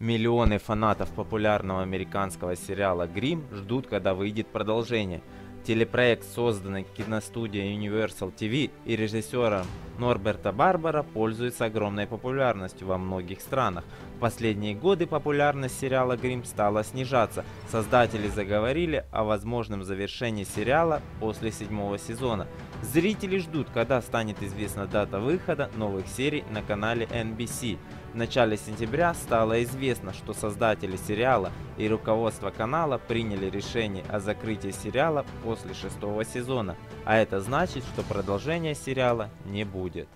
Миллионы фанатов популярного американского сериала «Грим» ждут, когда выйдет продолжение. Телепроект, созданный киностудией Universal TV и режиссером Норберта Барбара, пользуется огромной популярностью во многих странах. В последние годы популярность сериала «Грим» стала снижаться. Создатели заговорили о возможном завершении сериала после седьмого сезона. Зрители ждут, когда станет известна дата выхода новых серий на канале NBC. В начале сентября стало известно, что создатели сериала и руководство канала приняли решение о закрытии сериала после шестого сезона, а это значит, что продолжения сериала не будет.